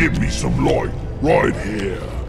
Give me some light, right here.